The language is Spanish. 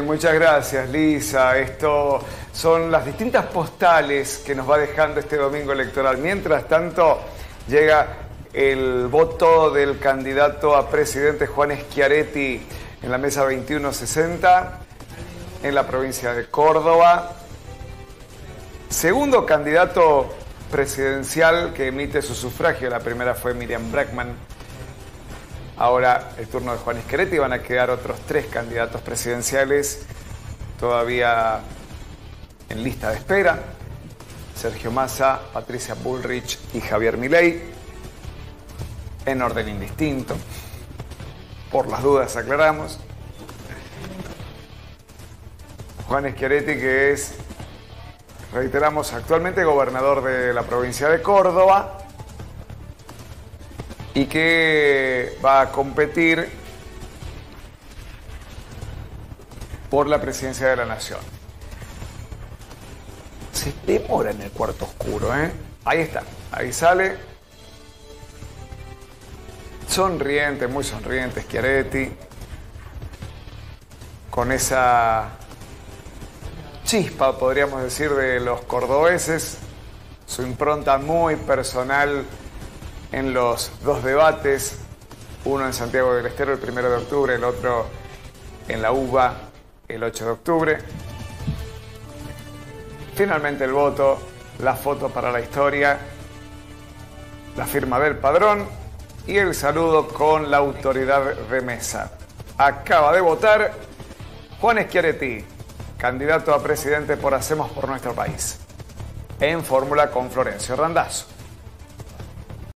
muchas gracias Lisa. Esto son las distintas postales que nos va dejando este domingo electoral. Mientras tanto, llega el voto del candidato a presidente Juan Schiaretti en la mesa 2160 en la provincia de Córdoba. Segundo candidato presidencial que emite su sufragio. La primera fue Miriam Brackman. Ahora el turno de Juan Schiaretti. Van a quedar otros tres candidatos presidenciales todavía en lista de espera. Sergio Massa, Patricia Bullrich y Javier Milei. En orden indistinto. Por las dudas aclaramos. Juan Schiaretti que es reiteramos, actualmente gobernador de la provincia de Córdoba y que va a competir por la presidencia de la nación. Se demora en el cuarto oscuro, ¿eh? Ahí está, ahí sale. Sonriente, muy sonriente, Schiaretti. Con esa chispa, podríamos decir, de los cordobeses, su impronta muy personal en los dos debates, uno en Santiago del Estero el primero de octubre, el otro en la UBA el 8 de octubre. Finalmente el voto, la foto para la historia, la firma del padrón y el saludo con la autoridad de mesa. Acaba de votar Juan Schiaretti candidato a presidente por Hacemos por Nuestro País. En fórmula con Florencio Randazzo.